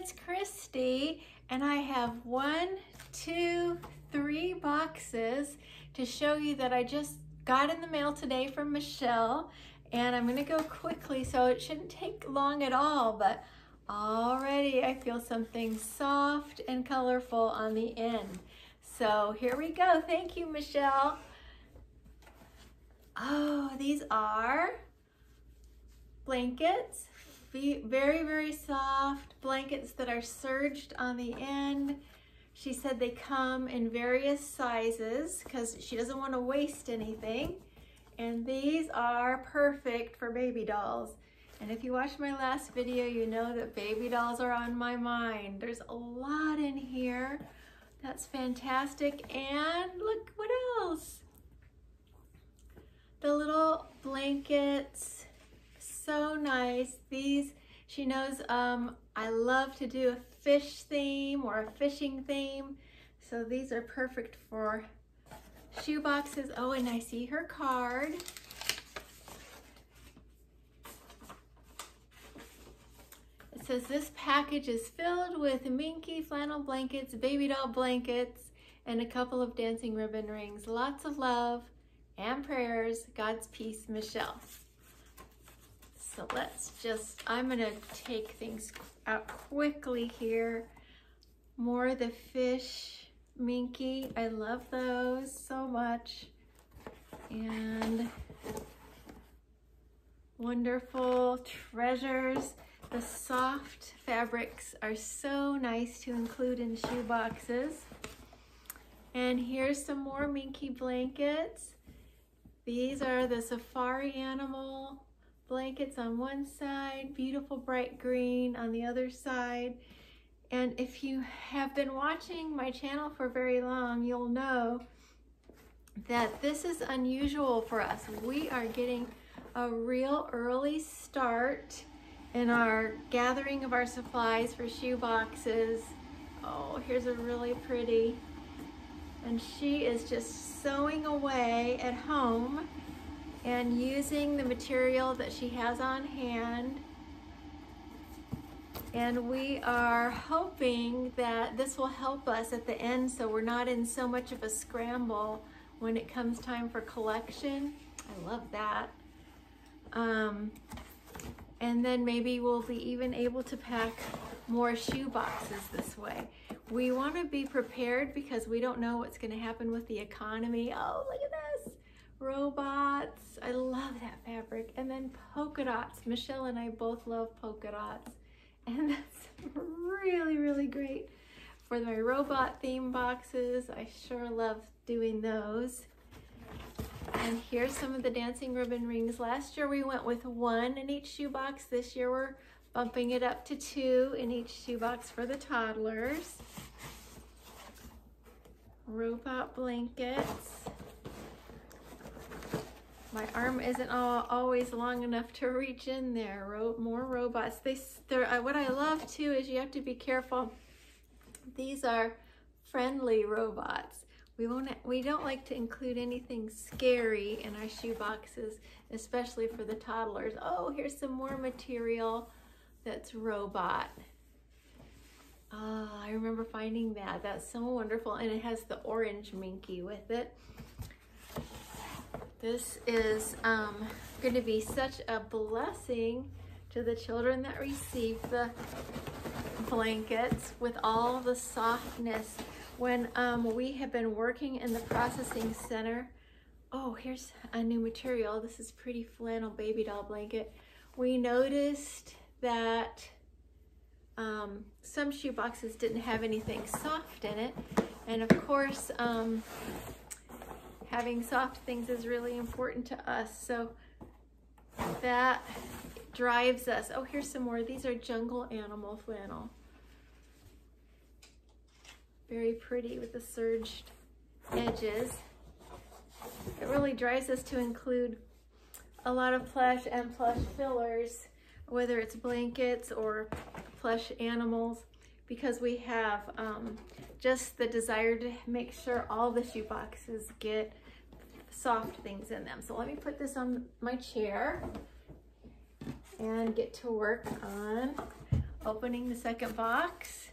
it's Christy and I have one, two, three boxes to show you that I just got in the mail today from Michelle and I'm gonna go quickly so it shouldn't take long at all but already I feel something soft and colorful on the end. So here we go. Thank you, Michelle. Oh, these are blankets very, very soft blankets that are serged on the end. She said they come in various sizes because she doesn't want to waste anything. And these are perfect for baby dolls. And if you watched my last video, you know that baby dolls are on my mind. There's a lot in here. That's fantastic. And look, what else? The little blankets so nice. These, she knows um, I love to do a fish theme or a fishing theme. So these are perfect for shoe boxes. Oh, and I see her card. It says this package is filled with minky flannel blankets, baby doll blankets, and a couple of dancing ribbon rings. Lots of love and prayers. God's peace, Michelle. So let's just, I'm gonna take things out quickly here. More of the fish minky. I love those so much. And wonderful treasures. The soft fabrics are so nice to include in shoe boxes. And here's some more minky blankets. These are the safari animal blankets on one side, beautiful bright green on the other side. And if you have been watching my channel for very long, you'll know that this is unusual for us. We are getting a real early start in our gathering of our supplies for shoe boxes. Oh, here's a really pretty. And she is just sewing away at home and using the material that she has on hand. And we are hoping that this will help us at the end so we're not in so much of a scramble when it comes time for collection. I love that. Um, and then maybe we'll be even able to pack more shoe boxes this way. We want to be prepared because we don't know what's going to happen with the economy. Oh, look at robots. I love that fabric. And then polka dots. Michelle and I both love polka dots. And that's really, really great for my robot theme boxes. I sure love doing those. And here's some of the dancing ribbon rings. Last year we went with one in each shoebox. This year we're bumping it up to two in each shoebox for the toddlers. Robot blankets. My arm isn't all, always long enough to reach in there. Ro more robots. They, uh, what I love too is you have to be careful. These are friendly robots. We won't. We don't like to include anything scary in our shoe boxes, especially for the toddlers. Oh, here's some more material that's robot. Oh, I remember finding that. That's so wonderful, and it has the orange minky with it. This is um, going to be such a blessing to the children that receive the blankets with all the softness. When um, we have been working in the processing center, oh, here's a new material. This is pretty flannel baby doll blanket. We noticed that um, some shoe boxes didn't have anything soft in it. And of course, um, having soft things is really important to us. So that drives us. Oh, here's some more. These are jungle animal flannel. Very pretty with the serged edges. It really drives us to include a lot of plush and plush fillers, whether it's blankets or plush animals, because we have um, just the desire to make sure all the shoe boxes get soft things in them. So let me put this on my chair and get to work on opening the second box.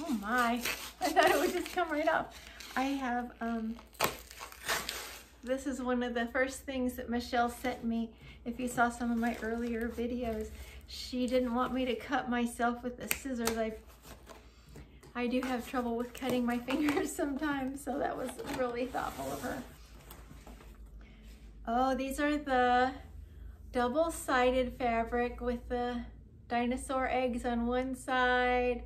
Oh my, I thought it would just come right off. I have, um, this is one of the first things that Michelle sent me. If you saw some of my earlier videos, she didn't want me to cut myself with the scissors. I I do have trouble with cutting my fingers sometimes, so that was really thoughtful of her. Oh, these are the double-sided fabric with the dinosaur eggs on one side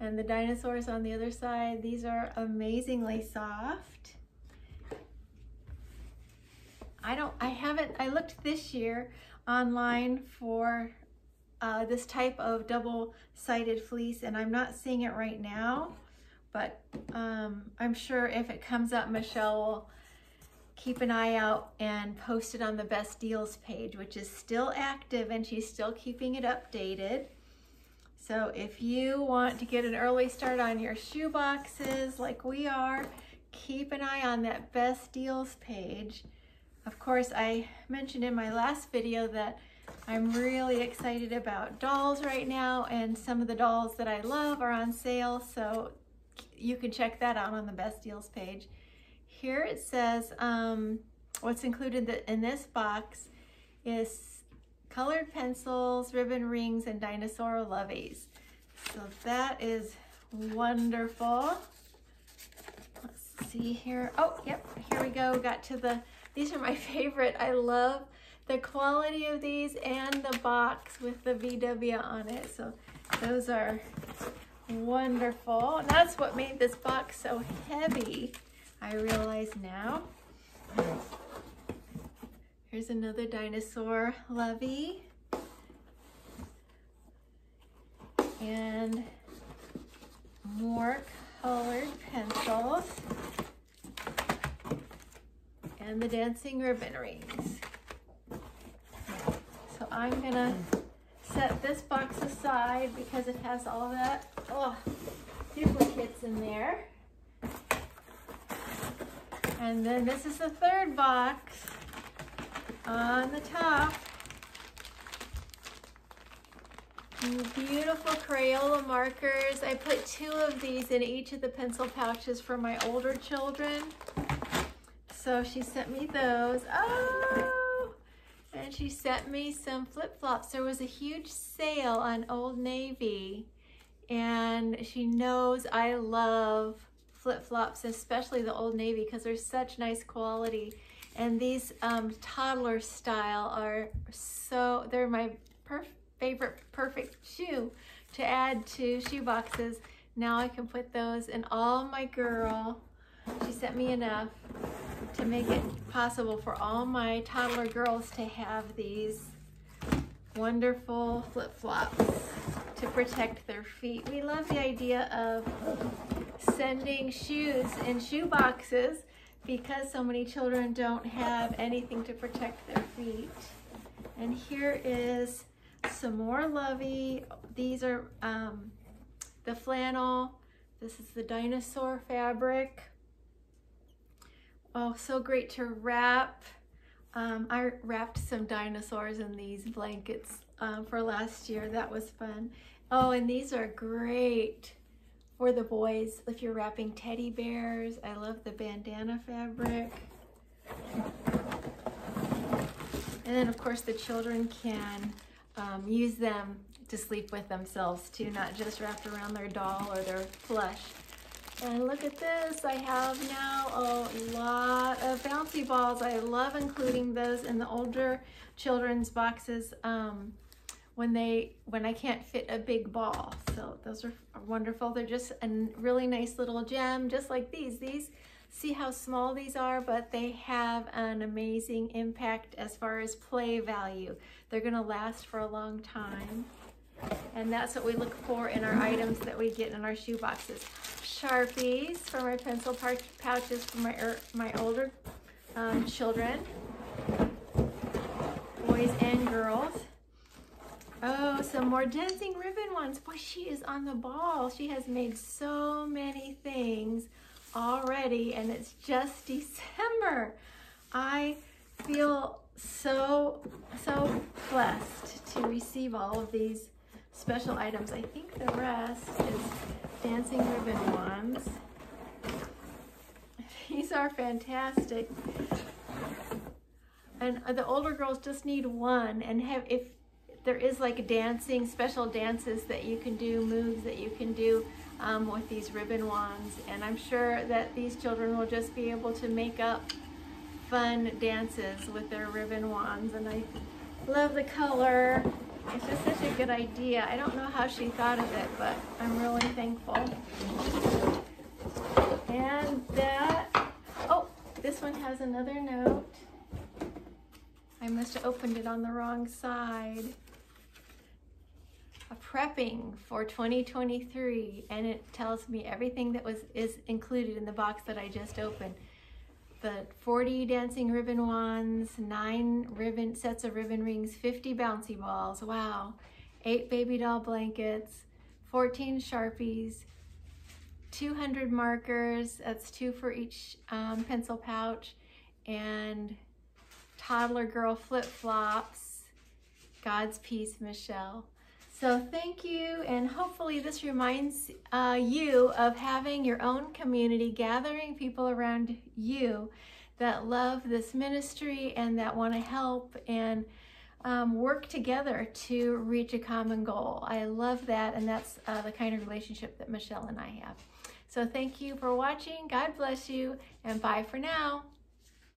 and the dinosaurs on the other side. These are amazingly soft. I don't, I haven't, I looked this year online for uh, this type of double-sided fleece and I'm not seeing it right now, but um, I'm sure if it comes up, Michelle will keep an eye out and post it on the best deals page, which is still active and she's still keeping it updated. So if you want to get an early start on your shoe boxes like we are, keep an eye on that best deals page. Of course, I mentioned in my last video that I'm really excited about dolls right now and some of the dolls that I love are on sale. So you can check that out on the best deals page. Here it says um, what's included in this box is colored pencils, ribbon rings, and dinosaur loveys. So that is wonderful. Let's see here. Oh, yep, here we go. Got to the, these are my favorite. I love the quality of these and the box with the VW on it. So those are wonderful. That's what made this box so heavy, I realize now. Here's another dinosaur lovey. And more colored pencils. And the dancing ribbon rings. So I'm gonna set this box aside because it has all that oh, duplicates in there. And then this is the third box on the top. Beautiful Crayola markers. I put two of these in each of the pencil pouches for my older children. So she sent me those. Oh! And she sent me some flip-flops. There was a huge sale on Old Navy and she knows I love flip-flops, especially the Old Navy because they're such nice quality. And these um, toddler style are so, they're my per favorite perfect shoe to add to shoe boxes. Now I can put those in all my girl. She sent me enough to make it possible for all my toddler girls to have these wonderful flip-flops to protect their feet. We love the idea of sending shoes in shoe boxes because so many children don't have anything to protect their feet. And here is some more Lovey. These are um, the flannel. This is the dinosaur fabric. Oh, so great to wrap. Um, I wrapped some dinosaurs in these blankets um, for last year. That was fun. Oh, and these are great for the boys if you're wrapping teddy bears. I love the bandana fabric. And then of course the children can um, use them to sleep with themselves too, not just wrapped around their doll or their plush. And look at this, I have now a lot of bouncy balls. I love including those in the older children's boxes um, when they when I can't fit a big ball. So those are wonderful. They're just a really nice little gem, just like these. These, see how small these are, but they have an amazing impact as far as play value. They're gonna last for a long time. And that's what we look for in our items that we get in our shoe boxes. Sharpies for my pencil pouches for my, er, my older um, children, boys and girls. Oh, some more dancing ribbon ones. Boy, she is on the ball. She has made so many things already and it's just December. I feel so, so blessed to receive all of these special items. I think the rest is dancing ribbon wands. These are fantastic. And the older girls just need one and have if there is like dancing, special dances that you can do, moves that you can do um, with these ribbon wands. And I'm sure that these children will just be able to make up fun dances with their ribbon wands. And I love the color. It's just such a good idea. I don't know how she thought of it, but I'm really thankful. And that, oh, this one has another note. I must have opened it on the wrong side A prepping for 2023 and it tells me everything that was is included in the box that I just opened. The 40 dancing ribbon wands, nine ribbon sets of ribbon rings, 50 bouncy balls, wow, eight baby doll blankets, 14 Sharpies, 200 markers, that's two for each um, pencil pouch, and toddler girl flip-flops, God's Peace Michelle. So thank you, and hopefully this reminds uh, you of having your own community, gathering people around you that love this ministry and that want to help and um, work together to reach a common goal. I love that, and that's uh, the kind of relationship that Michelle and I have. So thank you for watching. God bless you, and bye for now.